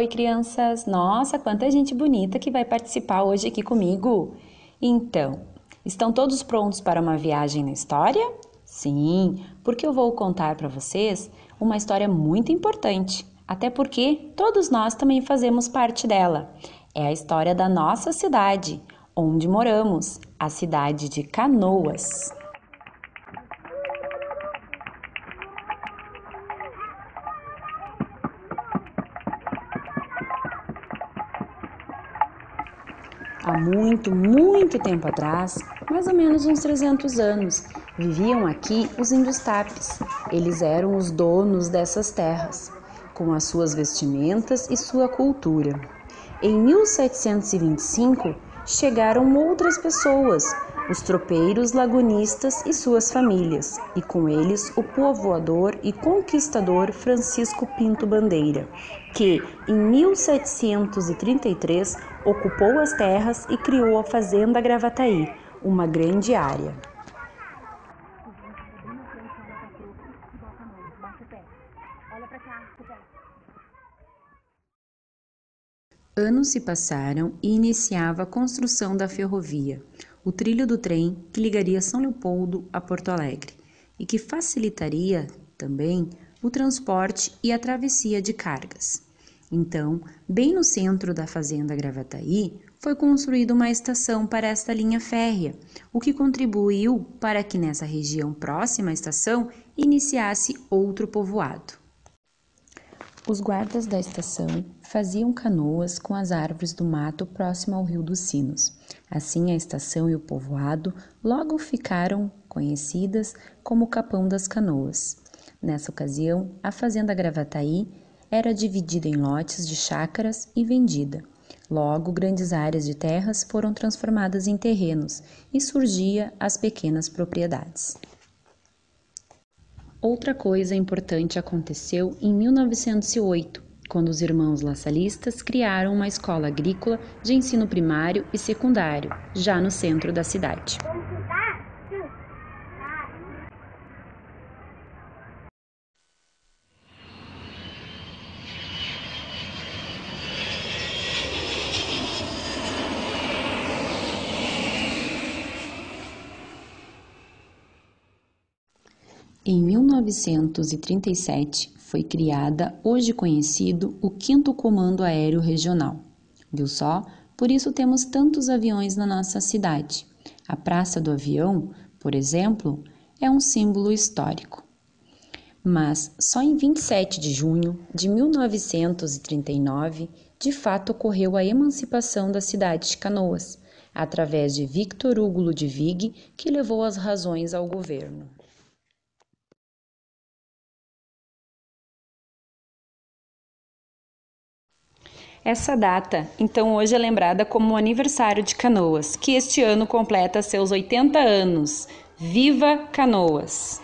Oi, crianças! Nossa, quanta gente bonita que vai participar hoje aqui comigo! Então, estão todos prontos para uma viagem na história? Sim, porque eu vou contar para vocês uma história muito importante, até porque todos nós também fazemos parte dela. É a história da nossa cidade, onde moramos, a cidade de Canoas. Há muito, muito tempo atrás, mais ou menos uns 300 anos, viviam aqui os índios tapes. Eles eram os donos dessas terras, com as suas vestimentas e sua cultura. Em 1725, chegaram outras pessoas, os tropeiros lagunistas e suas famílias, e com eles o povoador e conquistador Francisco Pinto Bandeira, que em 1733 ocupou as terras e criou a Fazenda Gravataí, uma grande área. Anos se passaram e iniciava a construção da ferrovia, o trilho do trem que ligaria São Leopoldo a Porto Alegre e que facilitaria também o transporte e a travessia de cargas. Então, bem no centro da fazenda Gravataí, foi construída uma estação para esta linha férrea, o que contribuiu para que nessa região próxima à estação iniciasse outro povoado. Os guardas da estação faziam canoas com as árvores do mato próximo ao Rio dos Sinos. Assim, a estação e o povoado logo ficaram conhecidas como Capão das Canoas. Nessa ocasião, a fazenda Gravataí era dividida em lotes de chácaras e vendida. Logo, grandes áreas de terras foram transformadas em terrenos e surgia as pequenas propriedades. Outra coisa importante aconteceu em 1908, quando os irmãos laçalistas criaram uma escola agrícola de ensino primário e secundário, já no centro da cidade. Em 1937 foi criada, hoje conhecido, o 5 Comando Aéreo Regional. Viu só? Por isso temos tantos aviões na nossa cidade. A Praça do Avião, por exemplo, é um símbolo histórico. Mas só em 27 de junho de 1939, de fato ocorreu a emancipação da cidade de Canoas, através de Victor Hugo Ludwig, que levou as razões ao governo. Essa data, então, hoje é lembrada como o aniversário de Canoas, que este ano completa seus 80 anos. Viva Canoas!